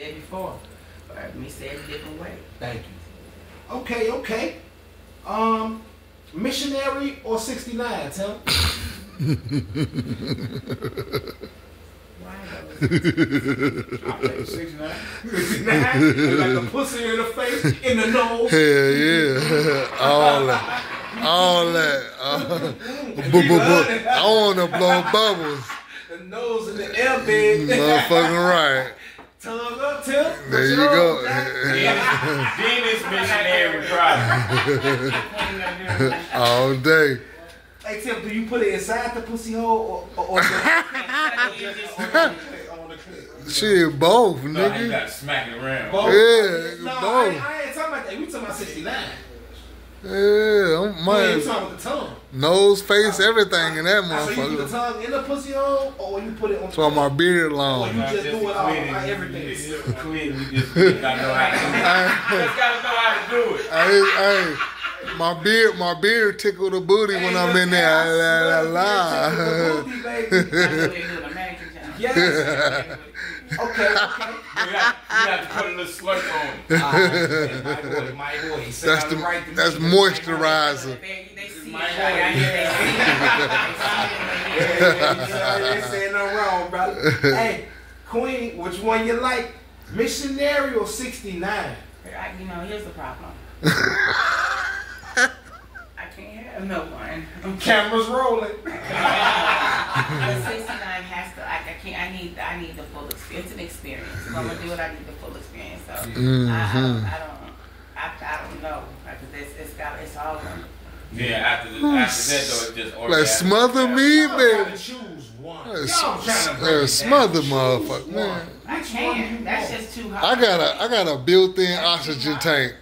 said before. But let me say it a different way. Thank you. Okay, okay. Um, missionary or 69, Tim? Why those? I'll 69. 69? like a pussy in the face, in the nose. Hell yeah. All that. All that. Uh, bu- bu- bu- I want to blow bubbles. The nose in the air bed. Motherfucking right. Tongue up, Tim. There you go. Then it's missionary problem. All day. Hey, Tim, do you put it inside the pussy hole or, or, or just on the clit? Shit, both, No, you nigga. gotta smack it around. Both? Yeah, no, both. ain't- I ain't talking about that. We talking about 69. Yeah, I'm Man, we man. talking about the tongue. Nose, face, uh, everything in that So you put the motherfucker. tongue in the pussy hole or you put it on That's why my beard Or long. you just do it all, clean like You everything. just clean. We just gotta know how to do it. Just gotta know how to do it. Hey, hey, my beard, my beard tickle the booty when I'm in there. They're doing, American Job. Yes. Okay, okay. You have, you have to put a little slurp on ah, it. Alright, my boy, my boy. He said That's the right to that's me. moisturizer. They, they see my boy. I hear they see it. They see it. Yeah, you saying nothing wrong, brother. hey, Queen, which one you like? Missionary or 69? I- You know, here's the problem. I can't have no one. Cameras rolling. The 69 has to. I, I can't. I need. The full experience. It's an experience. If I'm gonna do it, I need the full experience. So I, I, don't, I don't. I, I don't know because it's, it's got. It's all. Then after, the, after that, though, it just Like smother me, Y'all baby. choose one. Y'all s- trying to break uh, smother motherfucker, man. I can't. That's? Just too hard. I got a I got a built-in oxygen tank.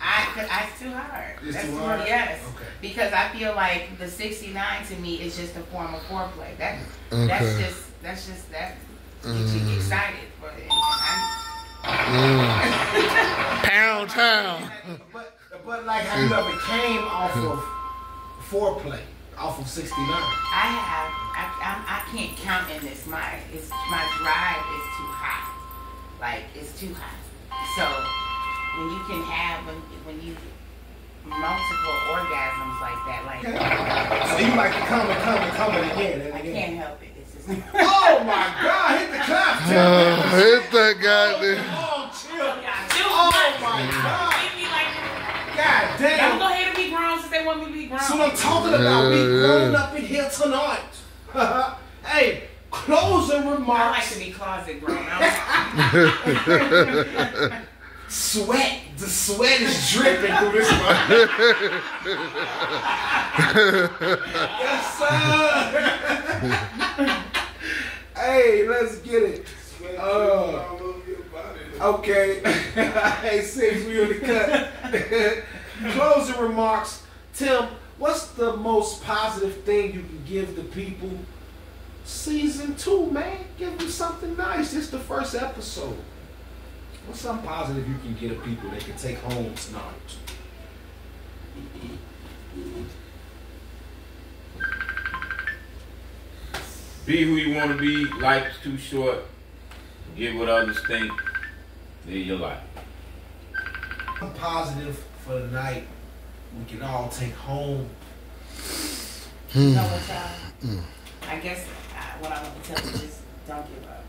I, cause I, it's too hard. It's That's too too hard? hard. Yes. Okay. Because I feel like the 69 to me is just a form of foreplay. That okay. that's just that's just that gets you Mm. excited for it. And Mm. Pound town. But, but like, have you ever came off of foreplay, off of 69? I have I, I'm, I can't count in this. My it's my drive is too high. Like it's too high. So when you can have when when you multiple orgasms like that, like So you like to come and come and come and again and I again. can't help it. It's just Oh my God! Hit the clap. Uh, hit that goddamn. Oh, chill. Oh my God. God Let them damn. go ahead and be grown since they want me to be grown. That's what I'm talking about. We Yeah, grown up in here tonight. hey, closing remarks. I like remarks. to be closet grown. I'm, Sweat. The sweat is dripping through this one. yes, sir. hey, let's get it. Uh, okay. hey, six, we in the cut. Closing remarks. Tim, what's the most positive thing you can give the people? Season two, man. Give them something nice. It's the first episode. What's something positive you can give the people they can take home tonight? Be who you want to be. Life's too short. Get what others think. Live your life. I'm positive for the night. We can all take home. you know what, y'all? I guess uh, what I want to tell you is don't give up.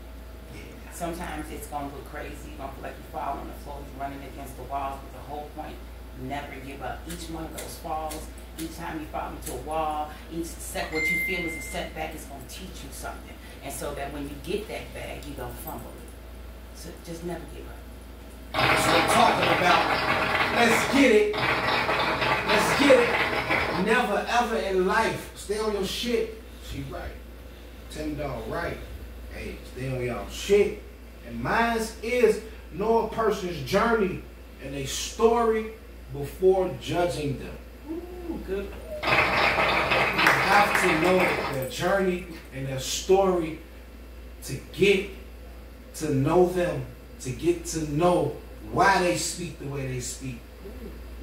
Sometimes it's going to look crazy. You're going to feel like you fall on the floor, you're running against the walls, but the whole point, never give up. Each one of those falls, each time you fall into a wall, each set, what you feel is a setback is going to teach you something. And so that when you get that bag, you don't fumble it. So just never give up. That's what I'm talking about. Let's get it. Let's get it. Never ever in life stay on your shit. She right. Tim Dog right. Hey, stay on y'all shit. And mine is know a person's journey and a story before judging them. Ooh, good. You have to know their journey and their story to get to know them, to get to know why they speak the way they speak,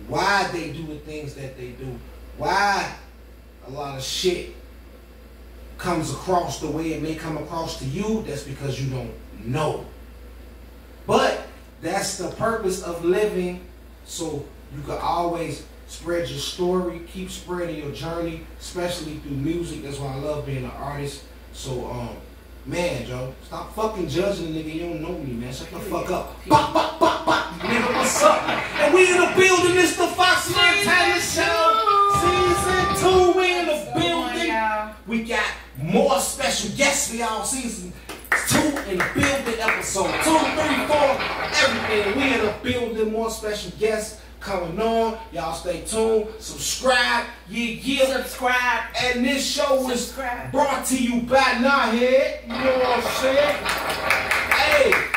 why they do the things that they do, why a lot of shit comes across the way it may come across to you. That's because you don't know. But that's the purpose of living. So you can always spread your story, keep spreading your journey, especially through music. That's why I love being an artist. So um, man, Joe, stop fucking judging the nigga. You don't know me, man. Shut the fuck up. Bop, bop, bop, Nigga, what's up? And we in the building. It's the Fox Montana Show. Season two. We in the What's going on, building. We got more special guests for y'all season two in the building, episode two, three, four, everything. We in the building, more special guests coming on. Y'all stay tuned, subscribe, yeah, yeah. Subscribe. And this show is brought to you by Knothead. You know what I'm saying? Hey, Solo Dolo Hood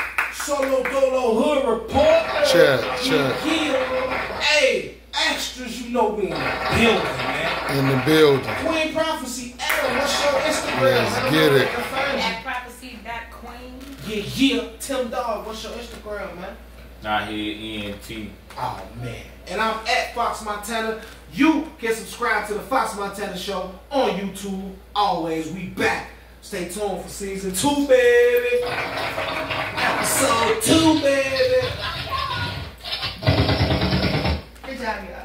Report. Check, check. Yeah. Hey, extras, you know we in the building, man. In the building. Queen Prophecy, Adam, what's your Instagram? Let's get it. they can At prophecy dot queen. Yeah, yeah. Tim Dog, what's your Instagram, man? Knothead, ENT. Oh man. And I'm at Fox Montana. You can subscribe to the Fox Montana Show on YouTube. Always, we back. Stay tuned for season two, baby. Episode two, जाएंगे